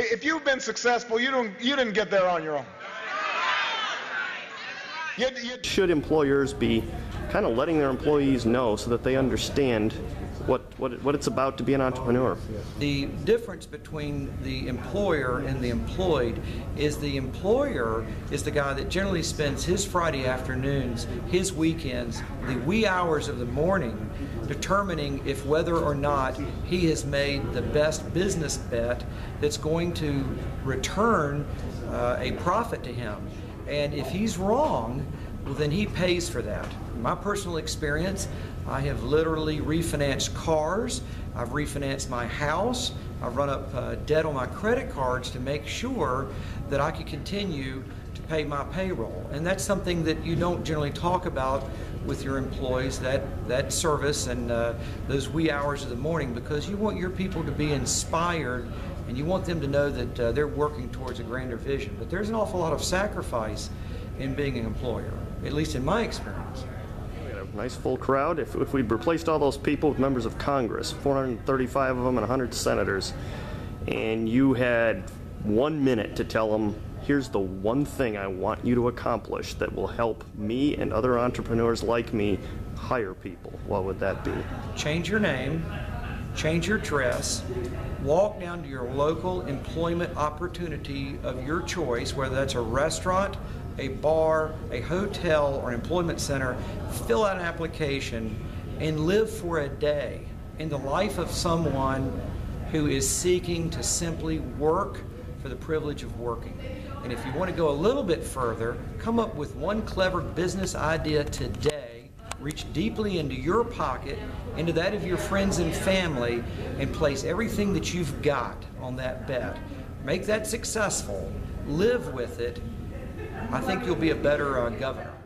If you've been successful, you don't you didn't get there on your own. You, you, Should employers be kind of letting their employees know so that they understand what, what, what it's about to be an entrepreneur? The difference between the employer and the employed is the employer is the guy that generally spends his Friday afternoons, his weekends, the wee hours of the morning determining if whether or not he has made the best business bet that's going to return uh, a profit to him. And if he's wrong, well, then he pays for that. In my personal experience, I have literally refinanced cars, I've refinanced my house, I've run up uh, debt on my credit cards to make sure that I could continue to pay my payroll. And that's something that you don't generally talk about with your employees, that, that service and uh, those wee hours of the morning, because you want your people to be inspired and you want them to know that uh, they're working towards a grander vision. But there's an awful lot of sacrifice in being an employer, at least in my experience. We had a nice full crowd. If, if we'd replaced all those people with members of Congress, 435 of them and 100 senators, and you had one minute to tell them, here's the one thing I want you to accomplish that will help me and other entrepreneurs like me hire people, what would that be? change your name, change your dress, walk down to your local employment opportunity of your choice, whether that's a restaurant, a bar, a hotel, or employment center, fill out an application and live for a day in the life of someone who is seeking to simply work for the privilege of working. And if you want to go a little bit further, come up with one clever business idea today reach deeply into your pocket, into that of your friends and family, and place everything that you've got on that bet. Make that successful, live with it. I think you'll be a better uh, governor.